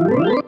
you.